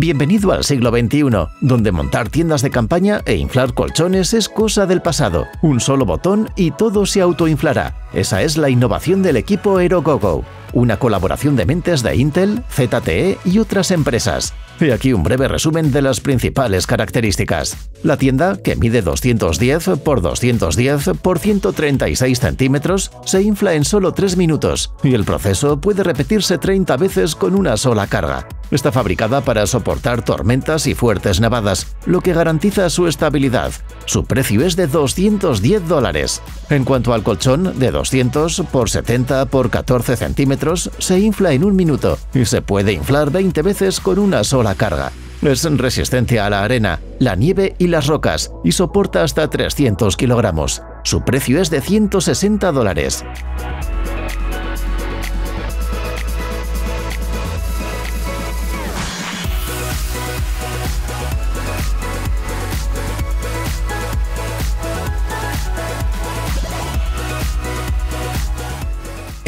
Bienvenido al siglo XXI, donde montar tiendas de campaña e inflar colchones es cosa del pasado. Un solo botón y todo se autoinflará. Esa es la innovación del equipo AeroGogo, una colaboración de mentes de Intel, ZTE y otras empresas. Y aquí un breve resumen de las principales características. La tienda, que mide 210 x 210 x 136 centímetros, se infla en solo 3 minutos y el proceso puede repetirse 30 veces con una sola carga. Está fabricada para soportar tormentas y fuertes nevadas, lo que garantiza su estabilidad. Su precio es de 210 dólares. En cuanto al colchón, de 200 por 70 por 14 centímetros, se infla en un minuto y se puede inflar 20 veces con una sola carga. Es resistente a la arena, la nieve y las rocas y soporta hasta 300 kilogramos. Su precio es de 160 dólares.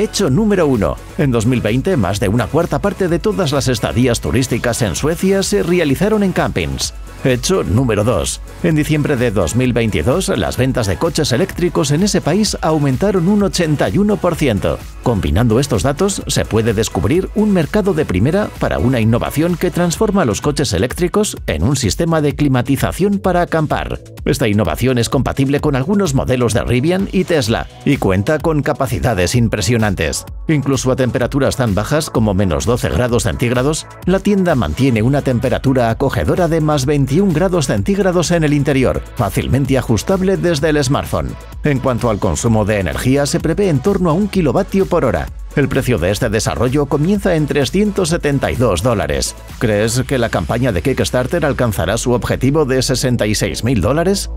Hecho número 1. En 2020, más de una cuarta parte de todas las estadías turísticas en Suecia se realizaron en campings. Hecho número 2. En diciembre de 2022, las ventas de coches eléctricos en ese país aumentaron un 81%. Combinando estos datos, se puede descubrir un mercado de primera para una innovación que transforma los coches eléctricos en un sistema de climatización para acampar. Esta innovación es compatible con algunos modelos de Rivian y Tesla y cuenta con capacidades impresionantes. Incluso a temperaturas tan bajas como menos 12 grados centígrados, la tienda mantiene una temperatura acogedora de más 21 grados centígrados en el interior, fácilmente ajustable desde el smartphone. En cuanto al consumo de energía, se prevé en torno a un kilovatio por hora. El precio de este desarrollo comienza en 372 dólares. ¿Crees que la campaña de Kickstarter alcanzará su objetivo de 66.000 dólares?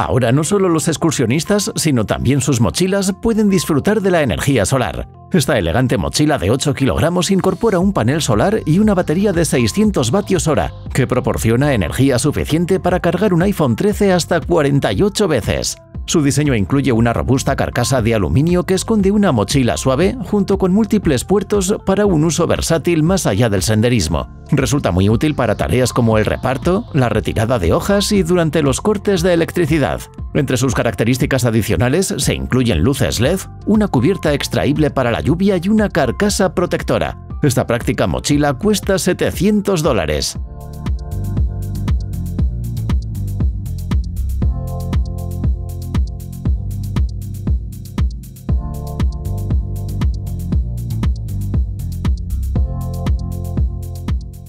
Ahora no solo los excursionistas, sino también sus mochilas pueden disfrutar de la energía solar. Esta elegante mochila de 8 kilogramos incorpora un panel solar y una batería de 600 vatios hora, que proporciona energía suficiente para cargar un iPhone 13 hasta 48 veces. Su diseño incluye una robusta carcasa de aluminio que esconde una mochila suave junto con múltiples puertos para un uso versátil más allá del senderismo. Resulta muy útil para tareas como el reparto, la retirada de hojas y durante los cortes de electricidad. Entre sus características adicionales se incluyen luces LED, una cubierta extraíble para la lluvia y una carcasa protectora. Esta práctica mochila cuesta 700 dólares.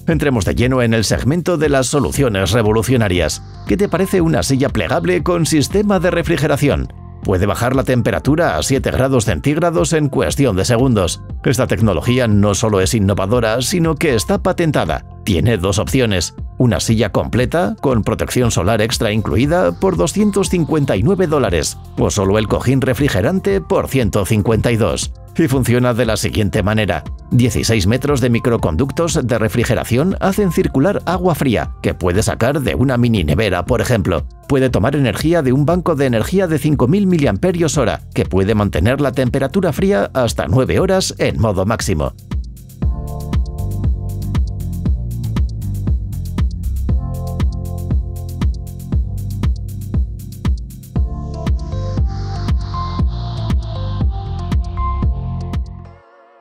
Entremos de lleno en el segmento de las soluciones revolucionarias. ¿Qué te parece una silla plegable con sistema de refrigeración? Puede bajar la temperatura a 7 grados centígrados en cuestión de segundos. Esta tecnología no solo es innovadora, sino que está patentada. Tiene dos opciones, una silla completa, con protección solar extra incluida, por 259 dólares, o solo el cojín refrigerante por 152 y funciona de la siguiente manera. 16 metros de microconductos de refrigeración hacen circular agua fría, que puede sacar de una mini nevera, por ejemplo. Puede tomar energía de un banco de energía de 5.000 mAh, que puede mantener la temperatura fría hasta 9 horas en modo máximo.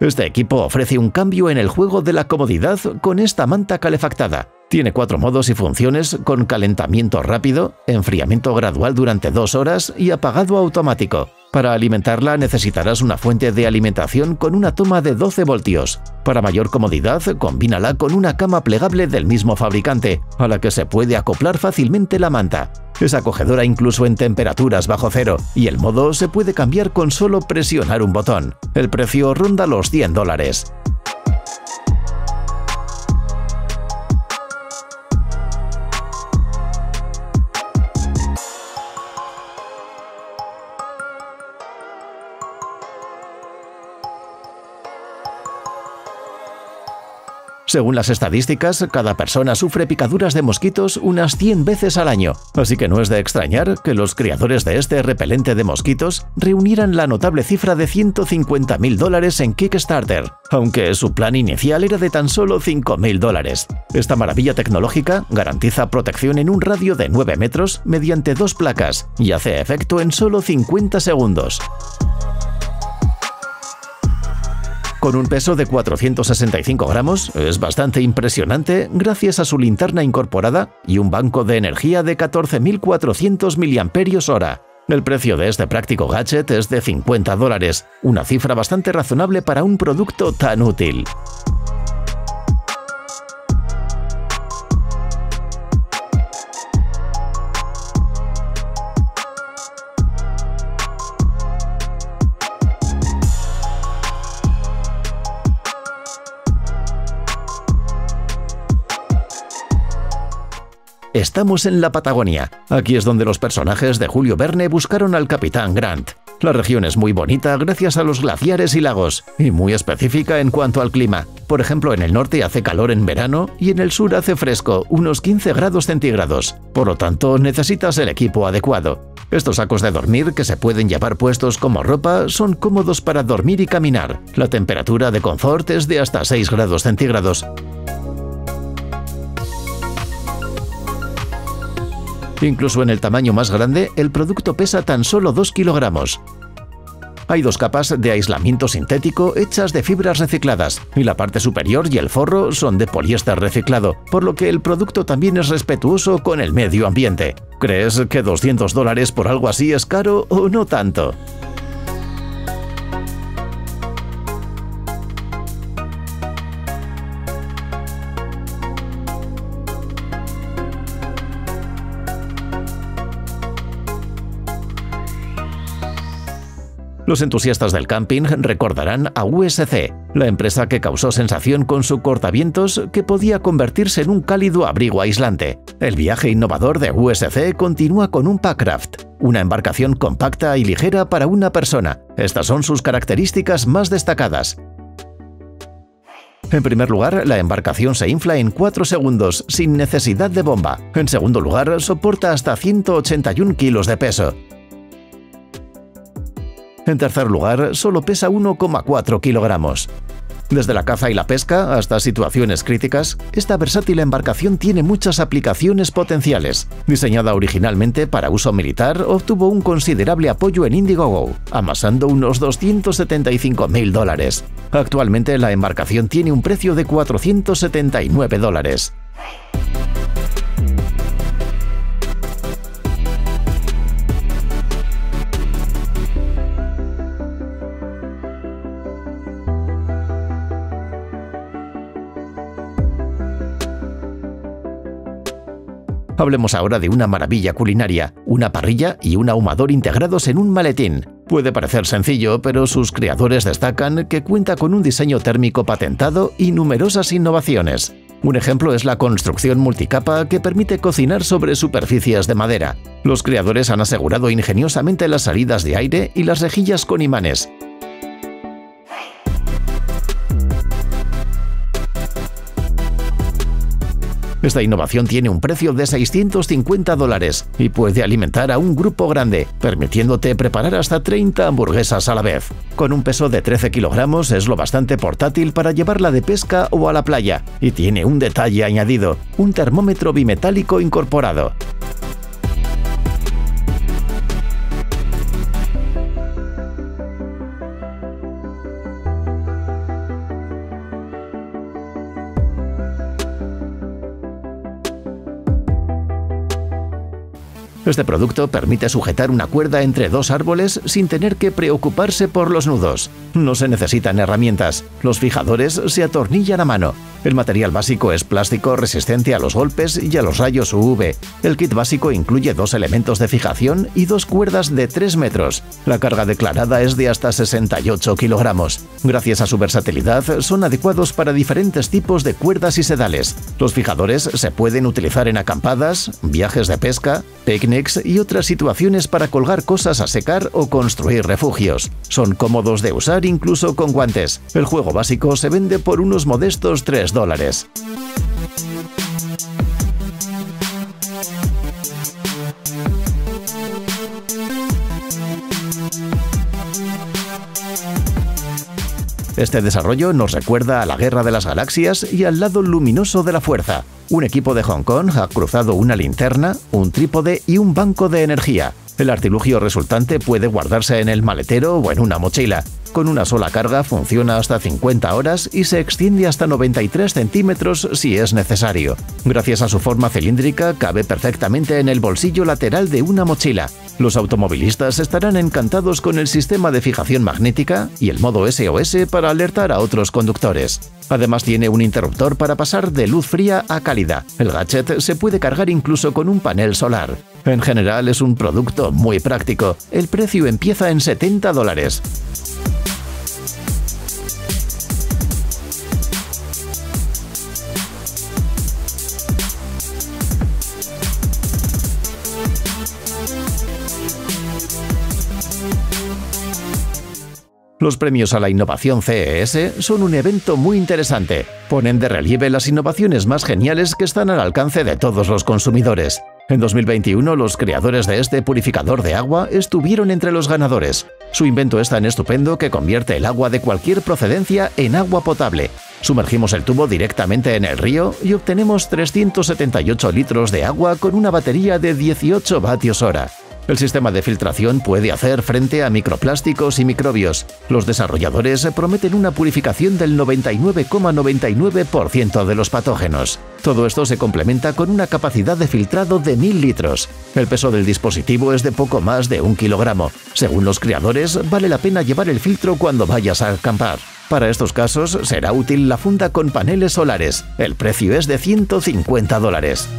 Este equipo ofrece un cambio en el juego de la comodidad con esta manta calefactada. Tiene cuatro modos y funciones con calentamiento rápido, enfriamiento gradual durante dos horas y apagado automático. Para alimentarla necesitarás una fuente de alimentación con una toma de 12 voltios. Para mayor comodidad, combínala con una cama plegable del mismo fabricante, a la que se puede acoplar fácilmente la manta. Es acogedora incluso en temperaturas bajo cero, y el modo se puede cambiar con solo presionar un botón. El precio ronda los 100 dólares. Según las estadísticas, cada persona sufre picaduras de mosquitos unas 100 veces al año, así que no es de extrañar que los criadores de este repelente de mosquitos reunieran la notable cifra de 150.000 dólares en Kickstarter, aunque su plan inicial era de tan solo 5.000 dólares. Esta maravilla tecnológica garantiza protección en un radio de 9 metros mediante dos placas y hace efecto en solo 50 segundos. Con un peso de 465 gramos, es bastante impresionante gracias a su linterna incorporada y un banco de energía de 14.400 mAh. El precio de este práctico gadget es de 50 dólares, una cifra bastante razonable para un producto tan útil. Estamos en la Patagonia. Aquí es donde los personajes de Julio Verne buscaron al capitán Grant. La región es muy bonita gracias a los glaciares y lagos, y muy específica en cuanto al clima. Por ejemplo, en el norte hace calor en verano y en el sur hace fresco, unos 15 grados centígrados. Por lo tanto, necesitas el equipo adecuado. Estos sacos de dormir que se pueden llevar puestos como ropa son cómodos para dormir y caminar. La temperatura de confort es de hasta 6 grados centígrados. Incluso en el tamaño más grande, el producto pesa tan solo 2 kilogramos. Hay dos capas de aislamiento sintético hechas de fibras recicladas, y la parte superior y el forro son de poliéster reciclado, por lo que el producto también es respetuoso con el medio ambiente. ¿Crees que 200 dólares por algo así es caro o no tanto? Los entusiastas del camping recordarán a USC, la empresa que causó sensación con su cortavientos que podía convertirse en un cálido abrigo aislante. El viaje innovador de USC continúa con un Packraft, una embarcación compacta y ligera para una persona. Estas son sus características más destacadas. En primer lugar, la embarcación se infla en 4 segundos sin necesidad de bomba. En segundo lugar, soporta hasta 181 kilos de peso. En tercer lugar, solo pesa 1,4 kilogramos. Desde la caza y la pesca hasta situaciones críticas, esta versátil embarcación tiene muchas aplicaciones potenciales. Diseñada originalmente para uso militar, obtuvo un considerable apoyo en Indiegogo, amasando unos 275.000 dólares. Actualmente la embarcación tiene un precio de 479 dólares. Hablemos ahora de una maravilla culinaria, una parrilla y un ahumador integrados en un maletín. Puede parecer sencillo, pero sus creadores destacan que cuenta con un diseño térmico patentado y numerosas innovaciones. Un ejemplo es la construcción multicapa que permite cocinar sobre superficies de madera. Los creadores han asegurado ingeniosamente las salidas de aire y las rejillas con imanes, Esta innovación tiene un precio de 650 dólares y puede alimentar a un grupo grande, permitiéndote preparar hasta 30 hamburguesas a la vez. Con un peso de 13 kilogramos es lo bastante portátil para llevarla de pesca o a la playa y tiene un detalle añadido, un termómetro bimetálico incorporado. Este producto permite sujetar una cuerda entre dos árboles sin tener que preocuparse por los nudos. No se necesitan herramientas, los fijadores se atornillan a mano. El material básico es plástico resistente a los golpes y a los rayos UV. El kit básico incluye dos elementos de fijación y dos cuerdas de 3 metros. La carga declarada es de hasta 68 kilogramos. Gracias a su versatilidad, son adecuados para diferentes tipos de cuerdas y sedales. Los fijadores se pueden utilizar en acampadas, viajes de pesca, picnic y otras situaciones para colgar cosas a secar o construir refugios. Son cómodos de usar incluso con guantes. El juego básico se vende por unos modestos 3 10 dólares. Este desarrollo nos recuerda a la Guerra de las Galaxias y al lado luminoso de la fuerza. Un equipo de Hong Kong ha cruzado una linterna, un trípode y un banco de energía. El artilugio resultante puede guardarse en el maletero o en una mochila. Con una sola carga funciona hasta 50 horas y se extiende hasta 93 centímetros si es necesario. Gracias a su forma cilíndrica, cabe perfectamente en el bolsillo lateral de una mochila. Los automovilistas estarán encantados con el sistema de fijación magnética y el modo SOS para alertar a otros conductores. Además tiene un interruptor para pasar de luz fría a cálida. El gadget se puede cargar incluso con un panel solar. En general es un producto muy práctico. El precio empieza en 70 dólares. Los premios a la innovación CES son un evento muy interesante. Ponen de relieve las innovaciones más geniales que están al alcance de todos los consumidores. En 2021, los creadores de este purificador de agua estuvieron entre los ganadores. Su invento es tan estupendo que convierte el agua de cualquier procedencia en agua potable. Sumergimos el tubo directamente en el río y obtenemos 378 litros de agua con una batería de 18 vatios hora. El sistema de filtración puede hacer frente a microplásticos y microbios. Los desarrolladores prometen una purificación del 99,99% de los patógenos. Todo esto se complementa con una capacidad de filtrado de 1000 litros. El peso del dispositivo es de poco más de un kilogramo. Según los creadores, vale la pena llevar el filtro cuando vayas a acampar. Para estos casos será útil la funda con paneles solares. El precio es de 150 dólares.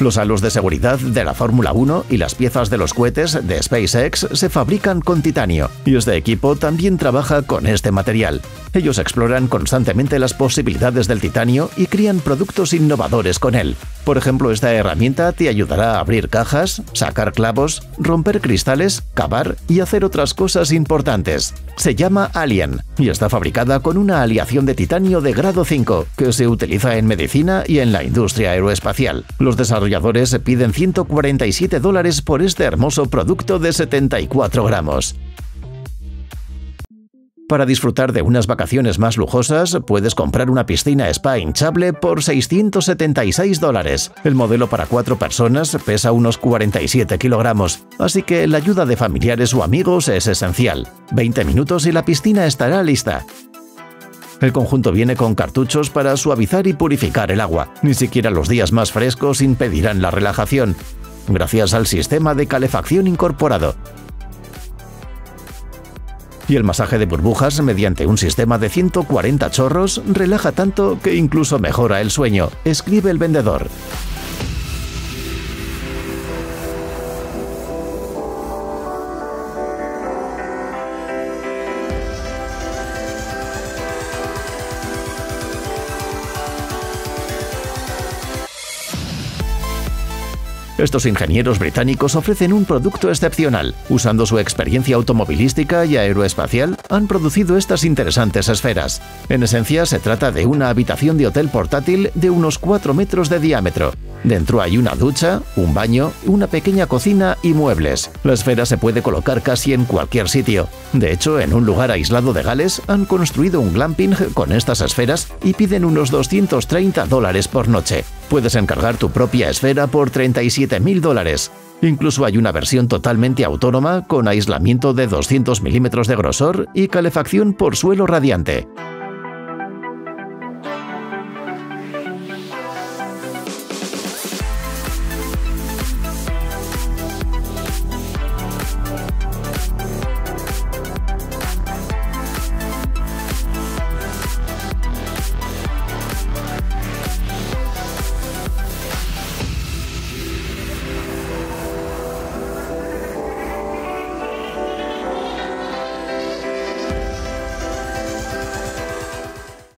Los halos de seguridad de la Fórmula 1 y las piezas de los cohetes de SpaceX se fabrican con titanio, y este equipo también trabaja con este material. Ellos exploran constantemente las posibilidades del titanio y crían productos innovadores con él. Por ejemplo, esta herramienta te ayudará a abrir cajas, sacar clavos, romper cristales, cavar y hacer otras cosas importantes. Se llama Alien y está fabricada con una aleación de titanio de grado 5 que se utiliza en medicina y en la industria aeroespacial. Los desarrolladores piden 147 dólares por este hermoso producto de 74 gramos. Para disfrutar de unas vacaciones más lujosas, puedes comprar una piscina spa hinchable por 676 dólares. El modelo para cuatro personas pesa unos 47 kilogramos, así que la ayuda de familiares o amigos es esencial. 20 minutos y la piscina estará lista. El conjunto viene con cartuchos para suavizar y purificar el agua. Ni siquiera los días más frescos impedirán la relajación, gracias al sistema de calefacción incorporado y el masaje de burbujas mediante un sistema de 140 chorros relaja tanto que incluso mejora el sueño, escribe el vendedor. Estos ingenieros británicos ofrecen un producto excepcional. Usando su experiencia automovilística y aeroespacial, han producido estas interesantes esferas. En esencia, se trata de una habitación de hotel portátil de unos 4 metros de diámetro. Dentro hay una ducha, un baño, una pequeña cocina y muebles. La esfera se puede colocar casi en cualquier sitio. De hecho, en un lugar aislado de Gales han construido un glamping con estas esferas y piden unos 230 dólares por noche. Puedes encargar tu propia esfera por 37.000 dólares. Incluso hay una versión totalmente autónoma con aislamiento de 200 milímetros de grosor y calefacción por suelo radiante.